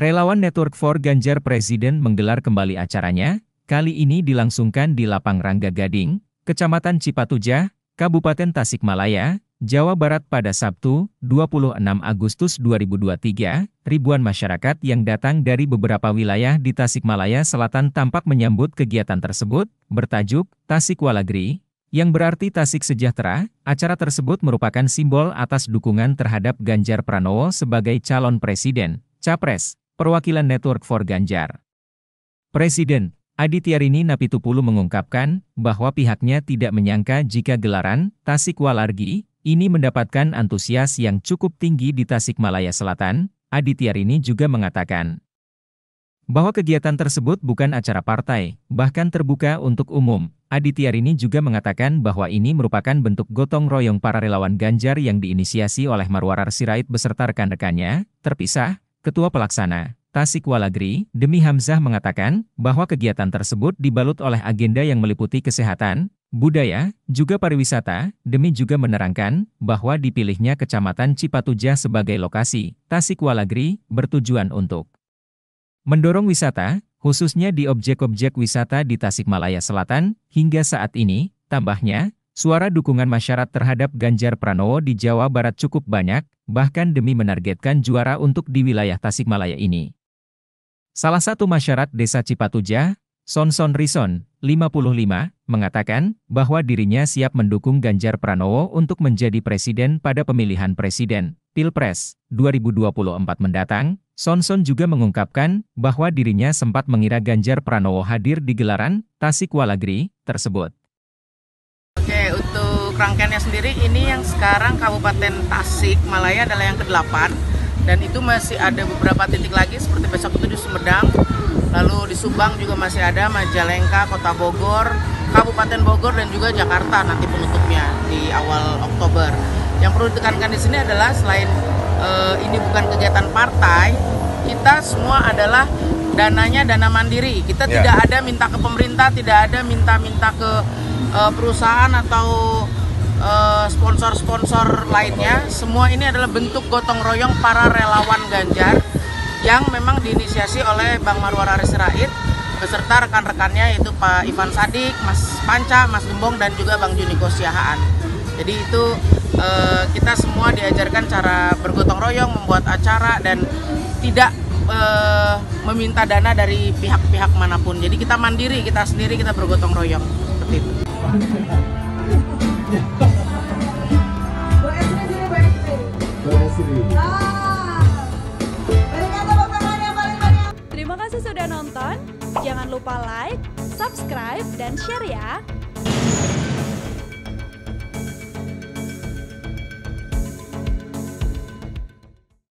Relawan Network for Ganjar Presiden menggelar kembali acaranya, kali ini dilangsungkan di Lapang Rangga Gading, Kecamatan Cipatujah, Kabupaten Tasikmalaya, Jawa Barat pada Sabtu, 26 Agustus 2023, ribuan masyarakat yang datang dari beberapa wilayah di Tasikmalaya Selatan tampak menyambut kegiatan tersebut, bertajuk Tasik Walagri, yang berarti Tasik Sejahtera, acara tersebut merupakan simbol atas dukungan terhadap Ganjar Pranowo sebagai calon presiden, capres, perwakilan Network for Ganjar. Presiden Adityarini Napitupulu mengungkapkan bahwa pihaknya tidak menyangka jika gelaran Tasik Walargi ini mendapatkan antusias yang cukup tinggi di Tasikmalaya Selatan. Adityarini juga mengatakan bahwa kegiatan tersebut bukan acara partai, bahkan terbuka untuk umum. Adityarini juga mengatakan bahwa ini merupakan bentuk gotong royong para relawan Ganjar yang diinisiasi oleh Marwarar Sirait beserta rekan-rekannya, terpisah, Ketua Pelaksana, Tasik Walagri, Demi Hamzah mengatakan bahwa kegiatan tersebut dibalut oleh agenda yang meliputi kesehatan, budaya, juga pariwisata, Demi juga menerangkan bahwa dipilihnya Kecamatan Cipatujah sebagai lokasi, Tasik Walagri, bertujuan untuk mendorong wisata, khususnya di objek-objek wisata di Tasikmalaya Selatan, hingga saat ini, tambahnya, Suara dukungan masyarakat terhadap Ganjar Pranowo di Jawa Barat cukup banyak, bahkan demi menargetkan juara untuk di wilayah Tasikmalaya ini. Salah satu masyarakat desa Cipatuja, Sonson Rison, 55, mengatakan bahwa dirinya siap mendukung Ganjar Pranowo untuk menjadi presiden pada pemilihan presiden, Pilpres, 2024 mendatang. Sonson juga mengungkapkan bahwa dirinya sempat mengira Ganjar Pranowo hadir di gelaran Tasik Walagri tersebut rangkaiannya sendiri ini yang sekarang Kabupaten Tasik Malaya adalah yang ke-8 dan itu masih ada beberapa titik lagi seperti besok itu di Sumedang lalu di Subang juga masih ada Majalengka, Kota Bogor, Kabupaten Bogor dan juga Jakarta nanti penutupnya di awal Oktober. Yang perlu ditekankan di sini adalah selain uh, ini bukan kegiatan partai, kita semua adalah dananya dana mandiri. Kita yeah. tidak ada minta ke pemerintah, tidak ada minta-minta ke uh, perusahaan atau sponsor-sponsor uh, lainnya semua ini adalah bentuk gotong royong para relawan Ganjar yang memang diinisiasi oleh Bang Marwar Aris beserta rekan-rekannya yaitu Pak Ivan Sadik, Mas Panca, Mas Gembong dan juga Bang Juniko Siahaan. Jadi itu uh, kita semua diajarkan cara bergotong royong, membuat acara dan tidak uh, meminta dana dari pihak-pihak mana pun. Jadi kita mandiri, kita sendiri kita bergotong royong seperti itu. lupa like, subscribe, dan share ya.